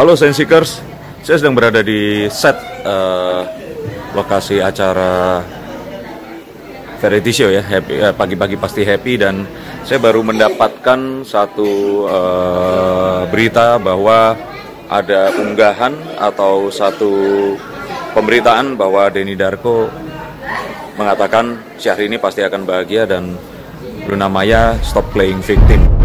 Halo Sensikers, saya sedang berada di set eh, lokasi acara variety show ya, happy, eh, pagi-pagi pasti happy dan saya baru mendapatkan satu eh, berita bahwa ada unggahan atau satu pemberitaan bahwa Denny Darko mengatakan Syahrini pasti akan bahagia dan Luna Maya stop playing victim.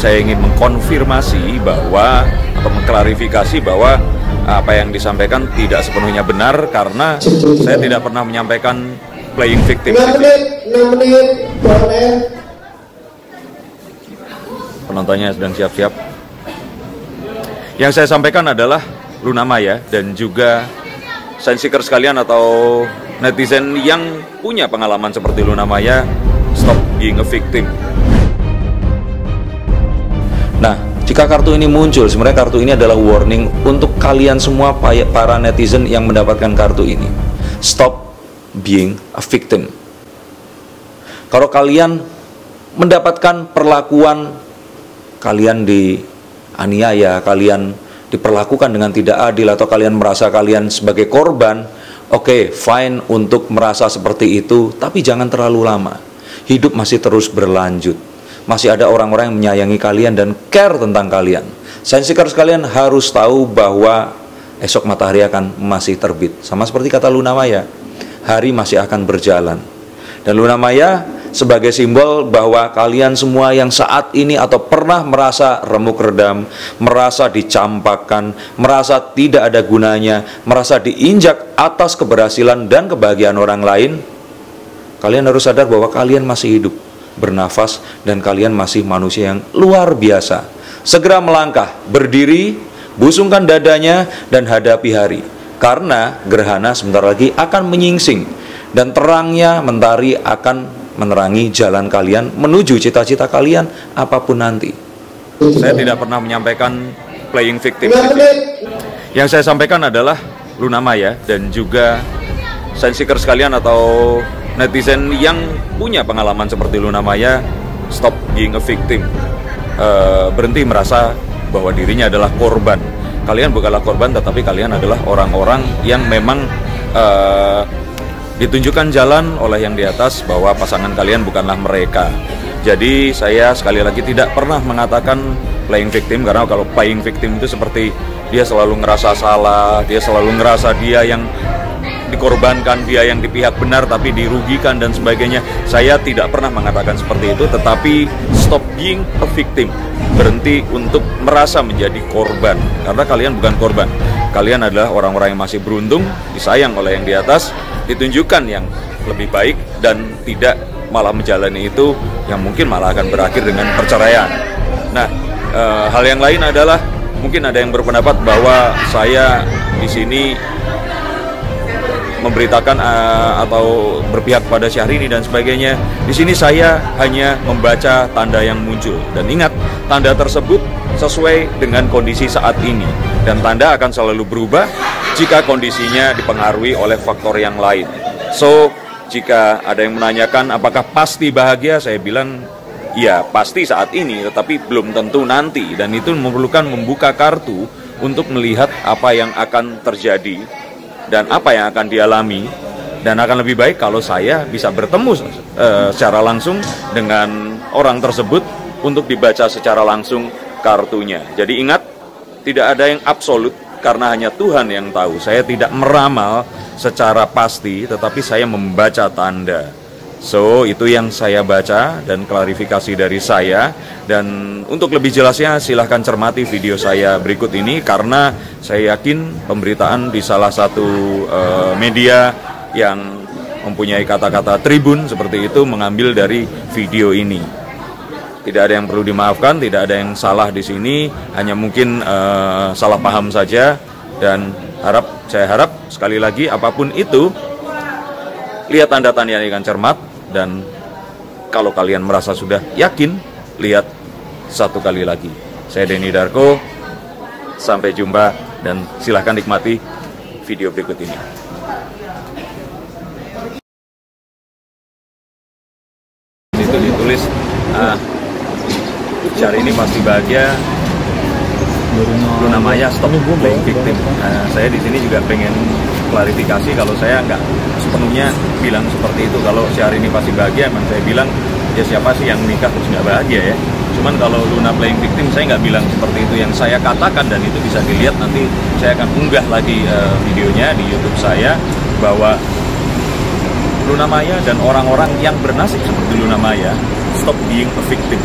Saya ingin mengkonfirmasi bahwa atau mengklarifikasi bahwa apa yang disampaikan tidak sepenuhnya benar karena saya tidak pernah menyampaikan playing victim. 6 menit, 6 menit, boleh. Penontonnya sedang siap-siap. Yang saya sampaikan adalah Luna Maya dan juga sensiker sekalian atau netizen yang punya pengalaman seperti Luna Maya stop being a victim. Nah, jika kartu ini muncul, sebenarnya kartu ini adalah warning untuk kalian semua para netizen yang mendapatkan kartu ini. Stop being a victim. Kalau kalian mendapatkan perlakuan kalian dianiaya, kalian diperlakukan dengan tidak adil atau kalian merasa kalian sebagai korban, oke, fine untuk merasa seperti itu, tapi jangan terlalu lama. Hidup masih terus berlanjut. Masih ada orang-orang yang menyayangi kalian dan care tentang kalian. Sensiker sekalian harus tahu bahwa esok matahari akan masih terbit. Sama seperti kata Luna Maya, hari masih akan berjalan. Dan Luna Maya sebagai simbol bahwa kalian semua yang saat ini atau pernah merasa remuk redam, merasa dicampakkan, merasa tidak ada gunanya, merasa diinjak atas keberhasilan dan kebahagiaan orang lain, kalian harus sadar bahwa kalian masih hidup, bernafas, dan kalian masih manusia yang luar biasa. Segera melangkah, berdiri, busungkan dadanya, dan hadapi hari. Karena gerhana sebentar lagi akan menyingsing, dan terangnya mentari akan menerangi jalan kalian menuju cita-cita kalian apa pun nanti. Saya tidak pernah menyampaikan playing victim. 5 menit, Yang saya sampaikan adalah Luna Maya dan juga sensiker sekalian atau netizen yang punya pengalaman seperti Luna Maya stop being a victim. Eh, berhenti merasa bahwa dirinya adalah korban. Kalian bukanlah korban tetapi kalian adalah orang-orang yang memang eh, ditunjukkan jalan oleh yang di atas bahwa pasangan kalian bukanlah mereka. Jadi saya sekali lagi tidak pernah mengatakan playing victim karena kalau playing victim itu seperti dia selalu ngerasa salah, dia selalu ngerasa dia yang dikorbankan, dia yang di pihak benar tapi dirugikan dan sebagainya. Saya tidak pernah mengatakan seperti itu, tetapi stop being a victim. Berhenti untuk merasa menjadi korban karena kalian bukan korban. Kalian adalah orang-orang yang masih beruntung, disayang oleh yang di atas, ditunjukkan yang lebih baik dan tidak malah menjalani itu yang mungkin malah akan berakhir dengan perceraian. Nah, eh, hal yang lain adalah mungkin ada yang berpendapat bahwa saya di sini memberitakan eh, atau berpihak pada Syahrini dan sebagainya. Di sini saya hanya membaca tanda yang muncul dan ingat tanda tersebut sesuai dengan kondisi saat ini dan tanda akan selalu berubah jika kondisinya dipengaruhi oleh faktor yang lain. So, jika ada yang menanyakan apakah pasti bahagia, saya bilang ya pasti saat ini tetapi belum tentu nanti dan itu memerlukan membuka kartu untuk melihat apa yang akan terjadi dan apa yang akan dialami dan akan lebih baik kalau saya bisa bertemu eh, secara langsung dengan orang tersebut untuk dibaca secara langsung kartunya. Jadi ingat, tidak ada yang absolut karena hanya Tuhan yang tahu. Saya tidak meramal secara pasti, tetapi saya membaca tanda. So, itu yang saya baca dan klarifikasi dari saya. Dan untuk lebih jelasnya, silahkan cermati video saya berikut ini karena saya yakin pemberitaan di salah satu eh, media yang mempunyai kata-kata tribun seperti itu mengambil dari video ini. Tidak ada yang perlu dimaafkan, tidak ada yang salah di sini, hanya mungkin eh, salah paham saja dan harap saya harap sekali lagi apa pun itu lihat tanda-tanda yang cermat dan Kalau kalian merasa sudah yakin, lihat satu kali lagi. Saya Denny Darko, sampai jumpa dan silahkan nikmati video berikut ini. Itu ditulis, ah, cari ini pasti bahagia, Luna Maya stop playing victim. Nah, saya di sini juga pengen klarifikasi kalau saya nggak sepenuhnya bilang seperti itu. Kalau ini pasti bahagia, emang saya bilang ya siapa sih yang nikah terus nggak bahagia ya. Cuman kalau Luna playing victim saya nggak bilang seperti itu. Yang saya katakan dan itu bisa dilihat nanti saya akan unggah lagi uh, videonya di YouTube saya bahwa Luna Maya dan orang-orang yang bernasib seperti Luna Maya stop being a victim